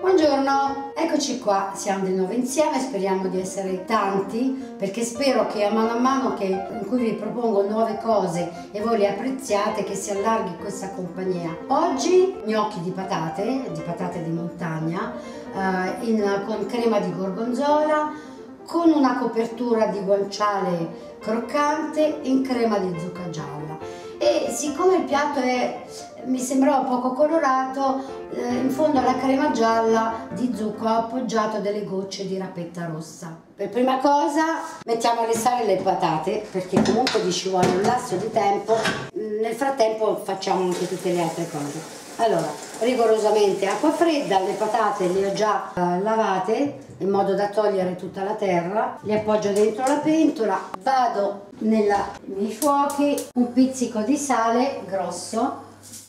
Buongiorno, eccoci qua, siamo di nuovo insieme, speriamo di essere tanti perché spero che a mano a mano che, in cui vi propongo nuove cose e voi le apprezziate che si allarghi questa compagnia. Oggi gnocchi di patate, di patate di montagna, eh, in, con crema di gorgonzola, con una copertura di guanciale croccante in crema di zucca gialla e siccome il piatto è, mi sembrava poco colorato, eh, in fondo alla crema gialla di zucca ho appoggiato delle gocce di rapetta rossa. Per prima cosa mettiamo a lessare le patate perché comunque ci vuole un lasso di tempo, nel frattempo facciamo anche tutte le altre cose. Allora, rigorosamente acqua fredda, le patate le ho già eh, lavate in modo da togliere tutta la terra, le appoggio dentro la pentola, vado nella, nei fuochi, un pizzico di sale grosso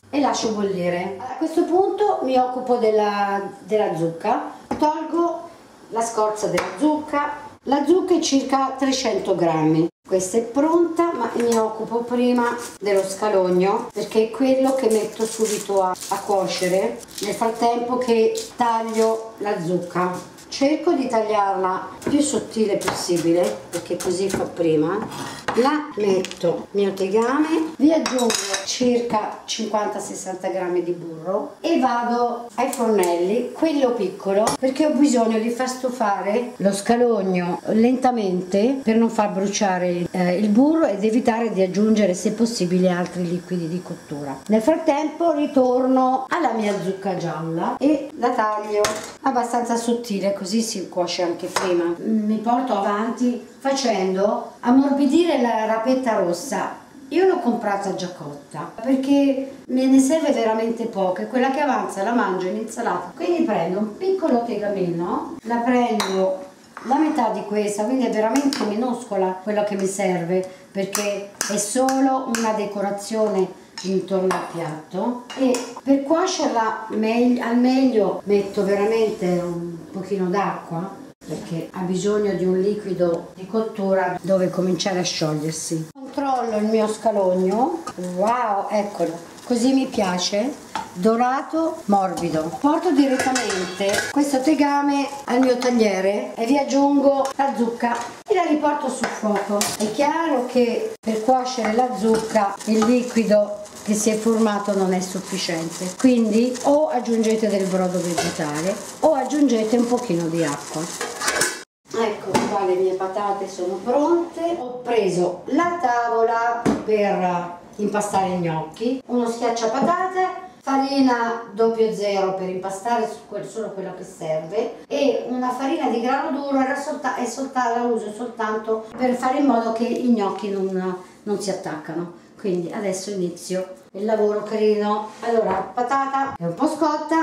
e lascio bollire. A questo punto mi occupo della, della zucca, tolgo la scorza della zucca, la zucca è circa 300 grammi. Questa è pronta, ma mi occupo prima dello scalogno perché è quello che metto subito a, a cuocere nel frattempo che taglio la zucca. Cerco di tagliarla più sottile possibile perché così fa prima la metto mio tegame vi aggiungo circa 50-60 grammi di burro e vado ai fornelli quello piccolo perché ho bisogno di far stufare lo scalogno lentamente per non far bruciare eh, il burro ed evitare di aggiungere se possibile altri liquidi di cottura. Nel frattempo ritorno alla mia zucca gialla e la taglio abbastanza sottile così si cuoce anche prima. Mi porto avanti facendo ammorbidire la rapetta rossa. Io l'ho comprata già cotta perché me ne serve veramente poco e quella che avanza la mangio in insalata. Quindi prendo un piccolo tegamino, la prendo la metà di questa, quindi è veramente minuscola quello che mi serve perché è solo una decorazione intorno al piatto e per cuocerla meglio, al meglio metto veramente un pochino d'acqua perché ha bisogno di un liquido di cottura dove cominciare a sciogliersi. Controllo il mio scalogno, wow, eccolo, così mi piace, dorato, morbido. Porto direttamente questo tegame al mio tagliere e vi aggiungo la zucca e la riporto sul fuoco. È chiaro che per cuocere la zucca il liquido che si è formato non è sufficiente quindi o aggiungete del brodo vegetale o aggiungete un pochino di acqua qua le mie patate sono pronte. Ho preso la tavola per impastare i gnocchi uno schiacciapatate farina 00 per impastare solo quello che serve e una farina di grano duro la uso soltanto per fare in modo che i gnocchi non, non si attaccano. Quindi adesso inizio il lavoro carino. Allora patata è un po' scotta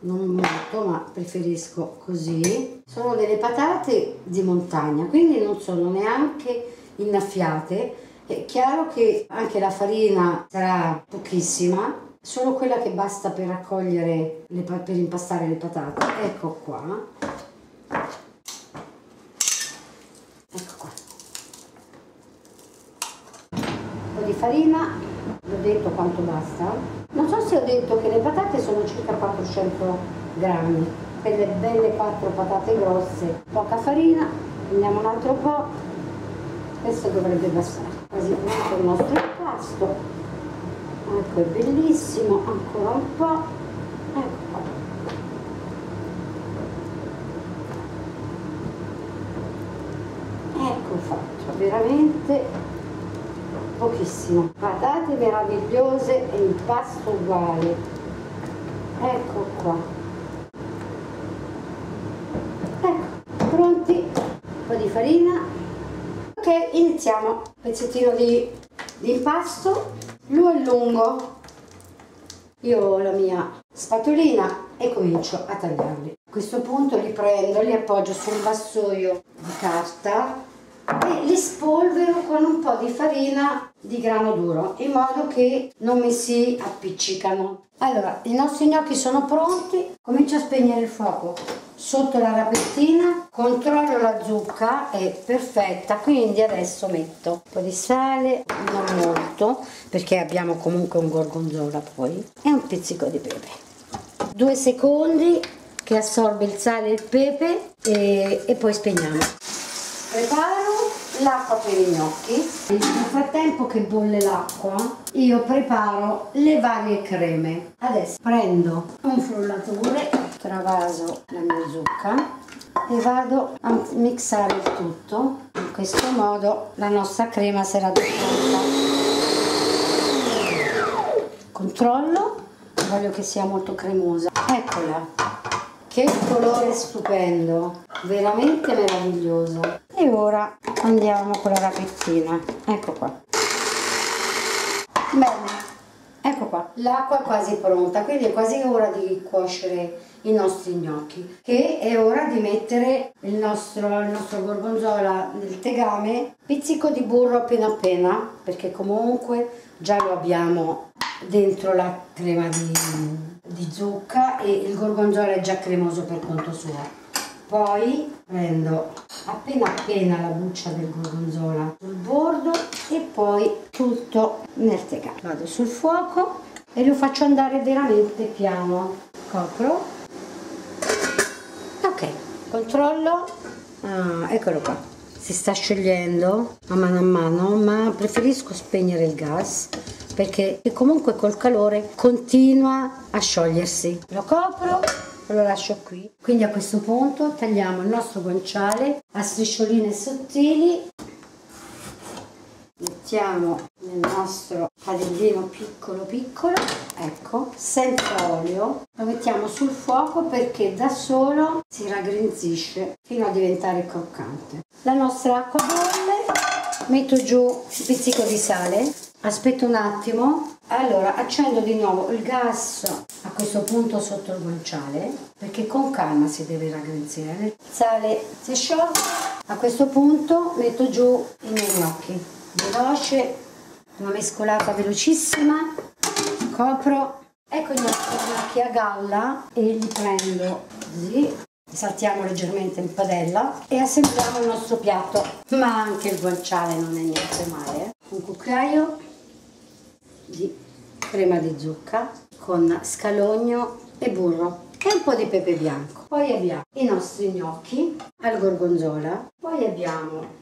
non molto ma preferisco così. Sono delle patate di montagna quindi non sono neanche innaffiate. È chiaro che anche la farina sarà pochissima solo quella che basta per raccogliere le, per impastare le patate. Ecco qua. Ecco qua. Un po' di farina vi ho detto quanto basta non so se ho detto che le patate sono circa 400 grammi. Quelle belle quattro patate grosse. Poca farina prendiamo un altro po' questo dovrebbe bastare quasi pronto il nostro impasto. Ecco è bellissimo. Ancora un po' ecco. Qua ecco fatto veramente pochissimo. Patate meravigliose e impasto uguale. Ecco qua. Ecco pronti? Un po' di farina. Ok iniziamo. Pezzettino di, di impasto. Lo allungo. Io ho la mia spatolina e comincio a tagliarli. A questo punto li prendo li appoggio su un vassoio di carta e li spolvero con un po' di farina di grano duro in modo che non mi si appiccicano. Allora, i nostri gnocchi sono pronti, comincio a spegnere il fuoco sotto la rapettina, controllo la zucca, è perfetta, quindi adesso metto un po' di sale, non molto, perché abbiamo comunque un gorgonzola poi, e un pizzico di pepe. Due secondi che assorbe il sale e il pepe e, e poi spegniamo. Preparo l'acqua per i gnocchi. Nel frattempo che bolle l'acqua io preparo le varie creme. Adesso prendo un frullatore, travaso la mia zucca e vado a mixare il tutto. In questo modo la nostra crema sarà pronta. Controllo, voglio che sia molto cremosa. Eccola, che colore stupendo, veramente meraviglioso. E ora andiamo con la rapettina, ecco qua. Bene, ecco qua, l'acqua è quasi pronta, quindi è quasi ora di cuocere i nostri gnocchi che è ora di mettere il nostro, il nostro gorgonzola nel tegame. Pizzico di burro appena appena perché comunque già lo abbiamo dentro la crema di, di zucca e il gorgonzola è già cremoso per conto suo. Poi prendo appena appena la buccia del gorgonzola sul bordo e poi tutto tegame vado sul fuoco e lo faccio andare veramente piano. Copro. Ok controllo. Ah, eccolo qua. Si sta sciogliendo a mano a mano ma preferisco spegnere il gas perché comunque col calore continua a sciogliersi. Lo copro lo lascio qui. Quindi a questo punto tagliamo il nostro guanciale a striscioline sottili. Mettiamo nel nostro padellino piccolo piccolo ecco senza olio. Lo mettiamo sul fuoco perché da solo si raggrinzisce fino a diventare croccante. La nostra acqua bolle metto giù un pizzico di sale. Aspetto un attimo. Allora accendo di nuovo il gas a questo punto sotto il guanciale perché con calma si deve raggrinzire il sale si è sciolto a questo punto metto giù i miei gnocchi. Veloce una mescolata velocissima. Copro. Ecco i gnocchi a galla e li prendo così. Saltiamo leggermente in padella e assembliamo il nostro piatto. Ma anche il guanciale non è niente male un cucchiaio di crema di zucca con scalogno e burro e un po' di pepe bianco poi abbiamo i nostri gnocchi al gorgonzola poi abbiamo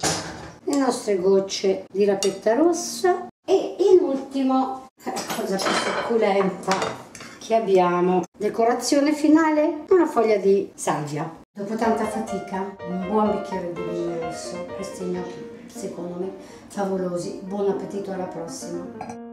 le nostre gocce di rapetta rossa e in ultimo, eh, cosa più succulenta che abbiamo, decorazione finale, una foglia di salvia. Dopo tanta fatica, un buon bicchiere di vino rosso, questi gnocchi secondo me favolosi. Buon appetito alla prossima!